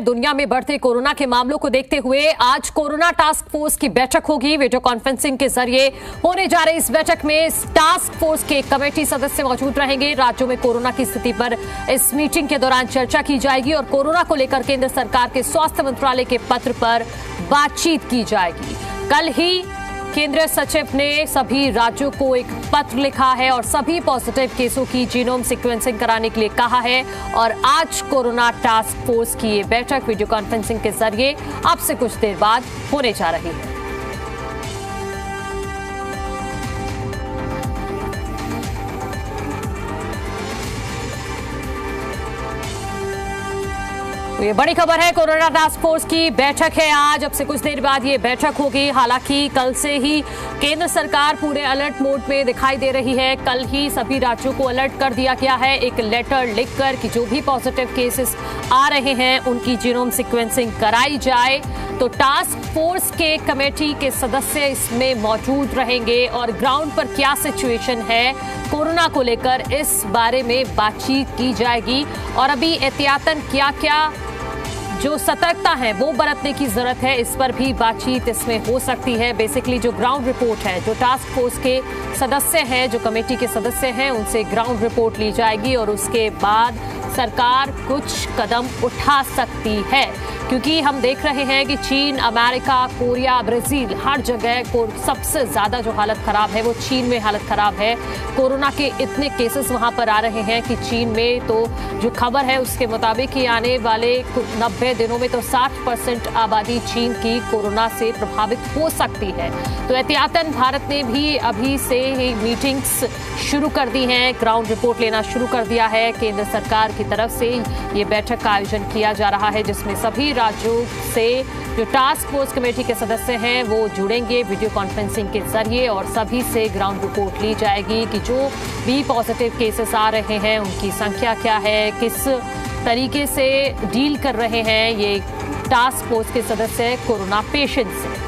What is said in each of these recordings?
दुनिया में बढ़ते कोरोना के मामलों को देखते हुए आज कोरोना टास्क फोर्स की बैठक होगी। वीडियो कॉन्फ्रेंसिंग के ज़रिए होने जा रही इस बैठक में इस टास्क फोर्स के कमेटी सदस्य मौजूद रहेंगे। राज्यों में कोरोना की स्थिति पर इस मीटिंग के दौरान चर्चा की जाएगी और कोरोना को लेकर केंद्र सरकार के स्वास्थ्य मंत्रालय के पत्र पर बातचीत की जाएगी। कल ही केंद्रीय सचिव ने सभी राज्यों को एक पत्र लिखा है और सभी पॉजिटिव केसों की जीनोम सीक्वेंसिंग कराने के लिए कहा है और आज कोरोना टास्क फोर्स की ये बैठक वीडियो कॉन्फ्रेंसिंग के ज़रिए अब से कुछ देर बाद होने जा रही है। तो ये बड़ी खबर है, कोरोना टास्क फोर्स की बैठक है आज। अब से कुछ देर बाद ये बैठक होगी। हालाँकि कल से ही केंद्र सरकार पूरे अलर्ट मोड में दिखाई दे रही है। कल ही सभी राज्यों को अलर्ट कर दिया गया है। एक लेटर लिखकर कि जो भी पॉजिटिव केसेस आ रहे हैं, उनकी जीनोम सिक्वेंसिंग कराई जाए। तो टास्क फोर्स के कमेटी के सदस्य इसमें मौजूद रहेंगे। और ग्राउंड पर क्या सिचुएशन है, कोरोना को लेकर इस बारे में बातचीत की जाएगी। और अभी एहतियातन क्या क्या जो सतर्कता है, वो बरतने की ज़रूरत है। इस पर भी बातचीत इसमें हो सकती है। बेसिकली जो ग्राउंड रिपोर्ट है, जो टास्क फोर्स के सदस्य हैं, जो कमेटी के सदस्य हैं, उनसे ग्राउंड रिपोर्ट ली जाएगी और उसके बाद सरकार कुछ कदम उठा सकती है, क्योंकि हम देख रहे हैं कि चीन, अमेरिका, कोरिया, ब्राज़ील, हर जगह को सबसे ज़्यादा जो हालत खराब है, वो चीन में हालत खराब है। कोरोना के इतने केसेस वहाँ पर आ रहे हैं कि चीन में तो जो खबर है उसके मुताबिक कि आने वाले नब्बे दिनों में तो 60 परसेंट आबादी चीन की कोरोना से प्रभावित हो सकती है। तो एहतियातन भारत ने भी अभी से ही मीटिंग्स शुरू कर दी हैं। ग्राउंड रिपोर्ट लेना शुरू कर दिया है। केंद्र सरकार की तरफ़ से ये बैठक का आयोजन किया जा रहा है, जिसमें सभी राज्यों से जो टास्क फोर्स कमेटी के सदस्य हैं, वो जुड़ेंगे वीडियो कॉन्फ्रेंसिंग के ज़रिए और सभी से ग्राउंड रिपोर्ट ली जाएगी कि जो भी पॉजिटिव केसेस आ रहे हैं, उनकी संख्या क्या है, किस तरीके से डील कर रहे हैं ये टास्क फोर्स के सदस्य, कोरोना पेशेंट से।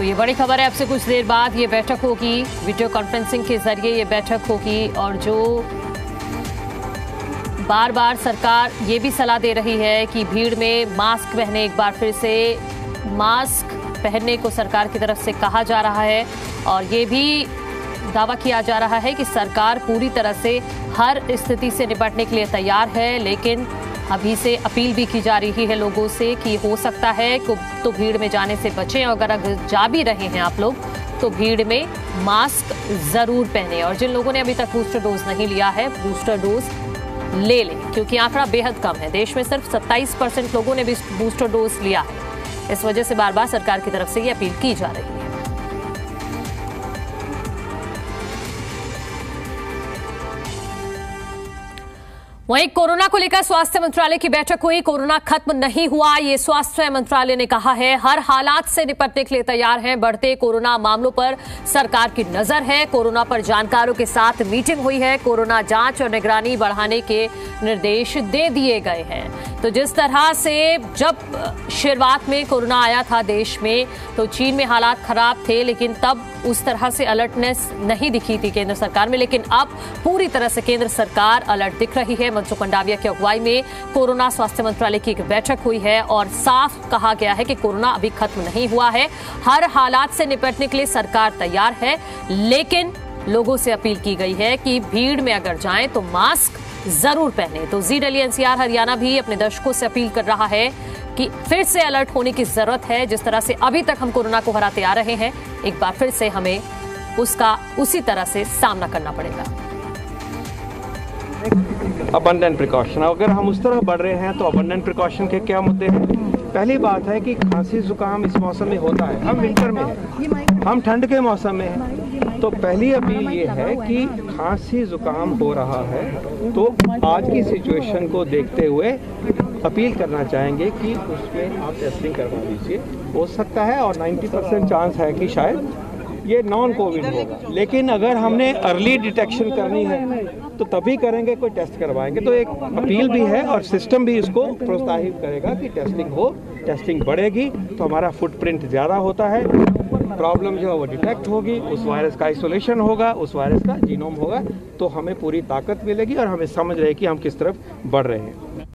तो ये बड़ी खबर है। अब से कुछ देर बाद ये बैठक होगी। वीडियो कॉन्फ्रेंसिंग के ज़रिए ये बैठक होगी और जो बार बार सरकार ये भी सलाह दे रही है कि भीड़ में मास्क पहने एक बार फिर से। मास्क पहनने को सरकार की तरफ़ से कहा जा रहा है और ये भी दावा किया जा रहा है कि सरकार पूरी तरह से हर स्थिति से निपटने के लिए तैयार है, लेकिन अभी से अपील भी की जा रही है लोगों से कि हो सकता है तो भीड़ में जाने से बचें, अगर अगर जा भी रहे हैं आप लोग तो भीड़ में मास्क ज़रूर पहने। और जिन लोगों ने अभी तक बूस्टर डोज नहीं लिया है, बूस्टर डोज ले लें, क्योंकि आंकड़ा बेहद कम है। देश में सिर्फ़ 27 परसेंट लोगों ने भी बूस्टर डोज लिया है। इस वजह से बार बार सरकार की तरफ़ से ये अपील की जा रही है। वहीं कोरोना को लेकर स्वास्थ्य मंत्रालय की बैठक हुई। कोरोना खत्म नहीं हुआ, ये स्वास्थ्य मंत्रालय ने कहा है। हर हालात से निपटने के लिए तैयार हैं। बढ़ते कोरोना मामलों पर सरकार की नज़र है। कोरोना पर जानकारों के साथ मीटिंग हुई है। कोरोना जाँच और निगरानी बढ़ाने के निर्देश दे दिए गए हैं। तो जिस तरह से जब शुरुआत में कोरोना आया था देश में तो चीन में हालात खराब थे, लेकिन तब उस तरह से अलर्टनेस नहीं दिखी थी केंद्र सरकार में। लेकिन अब पूरी तरह से केंद्र सरकार अलर्ट दिख रही है। मनसुख मंडाविया की अगुवाई में कोरोना स्वास्थ्य मंत्रालय की एक बैठक हुई है और साफ़ कहा गया है कि कोरोना अभी खत्म नहीं हुआ है। हर हालात से निपटने के लिए सरकार तैयार है, लेकिन लोगों से अपील की गई है कि भीड़ में अगर जाएँ तो मास्क ज़रूर पहने। तो जी डेली एनसीआर हरियाणा भी अपने दर्शकों से अपील कर रहा है कि फिर से अलर्ट होने की ज़रूरत है। जिस तरह से अभी तक हम कोरोना को हराते आ रहे हैं, एक बार फिर से हमें उसका, उसी तरह से सामना करना पड़ेगा। अबंडेंट प्रिकॉशन अगर हम उस तरह बढ़ रहे हैं तो अबंडेंट प्रिकॉशन के क्या मुद्दे हैं? पहली बात है कि खांसी जुकाम इस मौसम में होता है। हम विंटर में हैं। हम ठंड के मौसम में हैं। तो पहली अपील ये है कि खांसी जुकाम हो रहा है तो आज की सिचुएशन को देखते हुए अपील करना चाहेंगे कि उसमें आप टेस्टिंग करवा लीजिए हो सकता है और 90 परसेंट चांस है कि शायद ये नॉन कोविड होगा। लेकिन अगर हमने अर्ली डिटेक्शन करनी है तो तभी करेंगे कोई टेस्ट करवाएँगे। तो एक अपील भी है और सिस्टम भी इसको प्रोत्साहित करेगा कि टेस्टिंग हो टेस्टिंग बढ़ेगी तो हमारा फुटप्रिंट ज़्यादा होता है। प्रॉब्लम जो है वो डिटेक्ट होगी उस वायरस का आइसोलेशन होगा उस वायरस का जीनोम होगा तो हमें पूरी ताकत मिलेगी और हमें समझ रहे कि हम किस तरफ़ बढ़ रहे हैं।